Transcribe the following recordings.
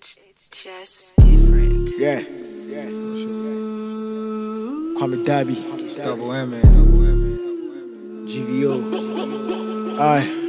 It's just different. Yeah. Yeah. Kwame Dabie. Double M, man. GVO. Aye.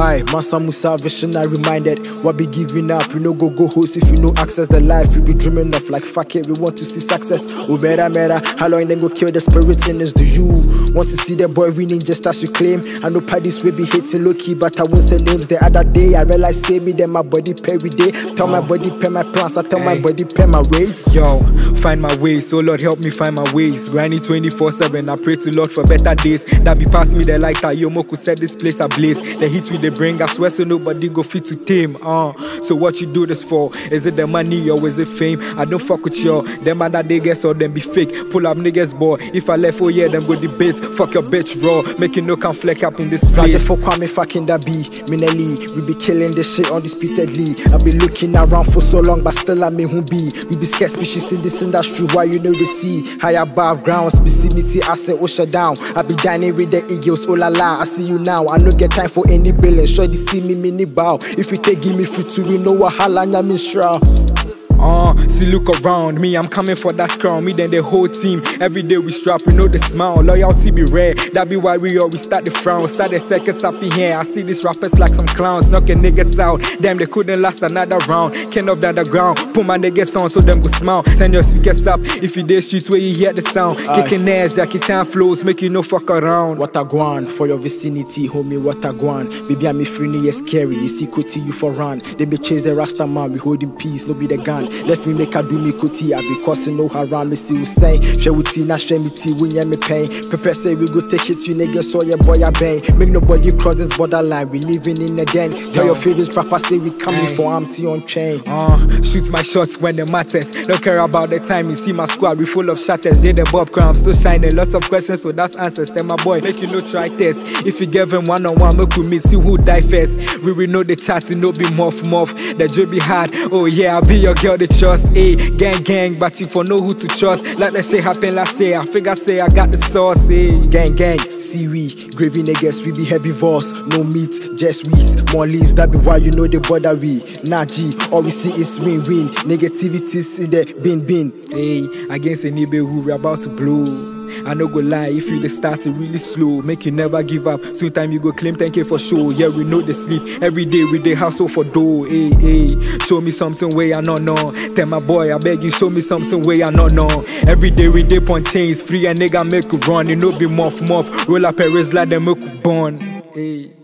Aye, Masa Musa I reminded what be giving up. We no go go host if you no access the life we be dreaming of. Like fuck it, we want to see success. Oh better mera, how long then go kill the spirit in us? Do you want to see the boy winning just as you claim? I know parties will be hating low key, but I won't say names. The other day I realized say me then my body pay every day. Tell my body pay my plans, I tell my body pay my ways. Yo, find my ways. So Lord help me find my ways. Grinding 24-7. I pray to Lord for better days. That be past me the light that Yomoku set this place ablaze. The heat we they bring, I swear so nobody go fit to tame. Uh, so what you do this for? Is it the money or is it fame? I don't fuck with y'all. Them other niggas or them be fake. Pull up niggas boy. If I left, oh yeah, them go debate. Fuck your bitch raw. Making no can conflict up in this place. just for Kwame fucking that be Minelli, we be killing this shit undisputedly. I be looking around for so long, but still I mean who be. We be scarce species in this industry. Why you know the sea high above ground, specificity I say ocean down. I be dining with the eagles, oh la la. I see you now. I no get time for any billing. Sure they see me mini bow. If you take give me free to we know what halanya misra. Uh, see, look around me, I'm coming for that crown. Me, then the whole team. Every day we strap, we know the smile. Loyalty be rare. That be why we always start the frown. Start the seconds up in here. I see these rappers like some clowns, knocking niggas out. Damn, they couldn't last another round. Can't up down the ground. Put my niggas on so them go smile. Send your speakers up if you did streets where you hear the sound. Kicking ass, Jackie Chan flows, make you no fuck around. What a guan for your vicinity, homie. What a guan. Baby, I'm a free scary. You see, Kuti, you for run. They may chase the Rasta man. We holding peace, no be the gun. Let me make a do me Kuti. I be causing no haram. Me see you say. Share with not share me tea. When you me pain. Prepare say we go take it to niggas. So your boy, I bang. Make nobody cross this borderline. We living in the den. Tell your favorites, Papa say we coming Hey. for empty on chain. Uh, shoot my shots when it matters. Don't care about the time. You see my squad, we full of shatters. They the bob crown, still shining. Lots of questions without answers. Tell my boy, make you no try this. If you give him one on one, make we meet, see who die first. We will know the chatting, no be muff muff. The job be hard. Oh yeah, I'll be your girl, the trust. Hey, gang gang, but you for know who to trust. Like that shit happened last year. I figure say I got the sauce. Hey. Gang, gang, see we gravy niggas, we be herbivores, no meat, just weeds, more leaves. That be why you know the border we. Nah, G, all we see is win win. Negativities in the bin bin. Hey, against a neighbor who we about to blow. I no go lie, if you dey start it really slow, make you never give up. Soon time you go claim 10k for show. Yeah, we know the sleep. Every day we dey hustle for dough. Hey, hey, show me something way I not know. Tell my boy, I beg you, show me something way I not know. Every day we dey on chains, free a nigga make you run. You know be muff muff. Roll up a like them make you born. Hey.